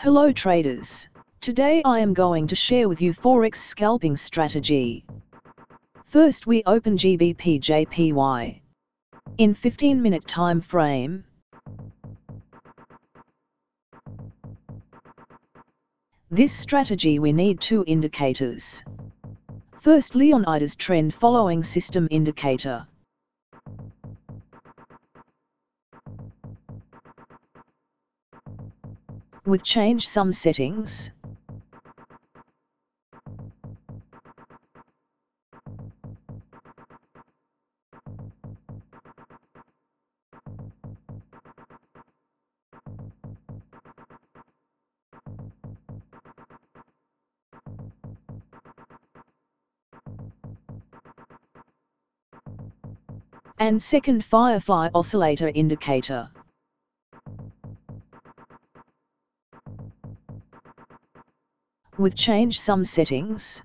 Hello traders. Today I am going to share with you Forex scalping strategy. First we open GBP JPY. In 15 minute time frame. This strategy we need two indicators. First Leonidas trend following system indicator. With change some settings. and second Firefly oscillator indicator. With change some settings.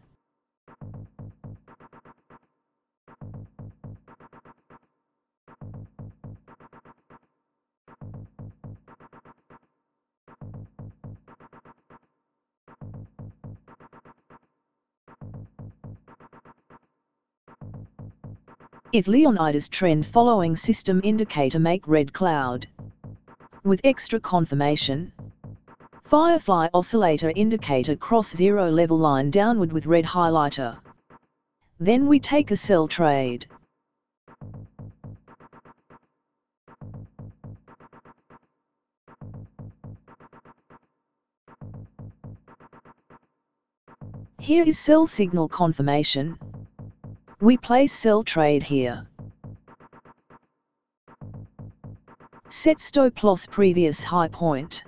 If Leonidas trend following system indicator make red cloud. With extra confirmation, Firefly oscillator indicator cross zero level line downward with red highlighter. Then we take a sell trade. Here is sell signal confirmation. We place sell trade here. Set stop loss previous high point.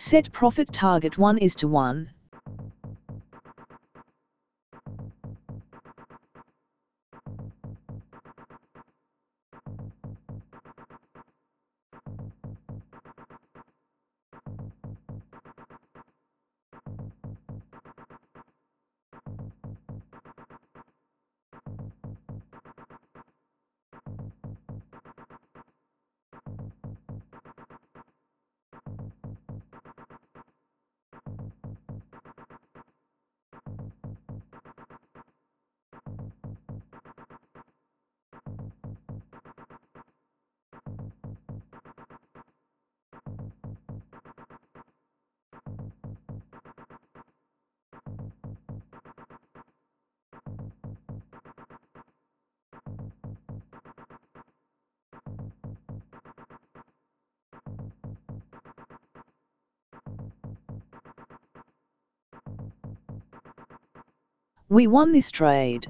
Set profit target 1 is to 1. We won this trade.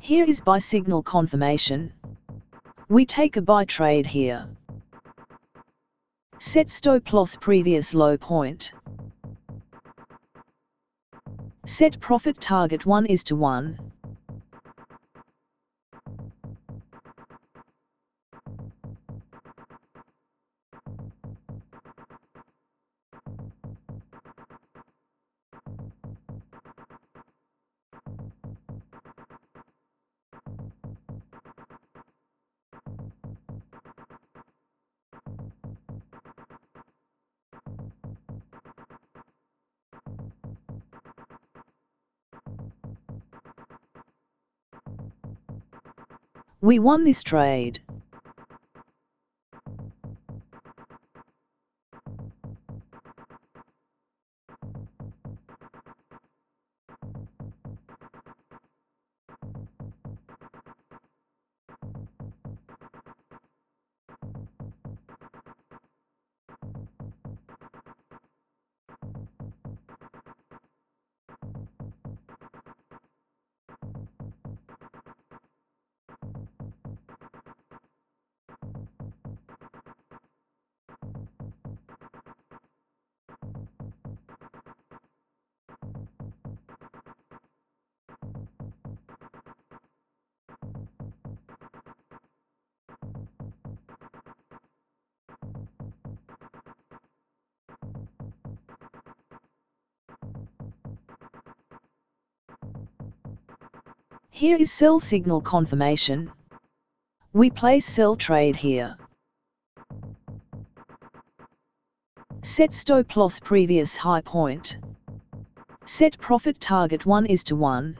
Here is buy signal confirmation. We take a buy trade here. Set stop loss previous low point. Set profit target 1 is to 1. We won this trade. Here is sell signal confirmation. We place sell trade here. Set stop loss previous high point. Set profit target 1 is to 1.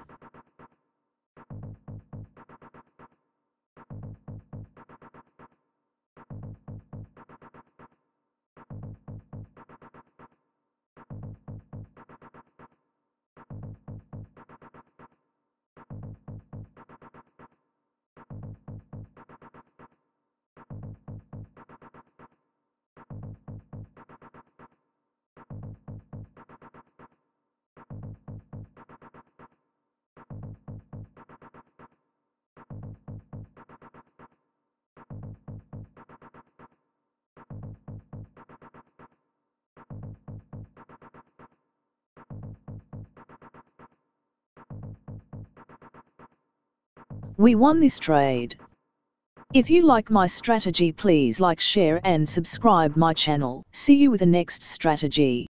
We won this trade. If you like my strategy please like share and subscribe my channel. See you with the next strategy.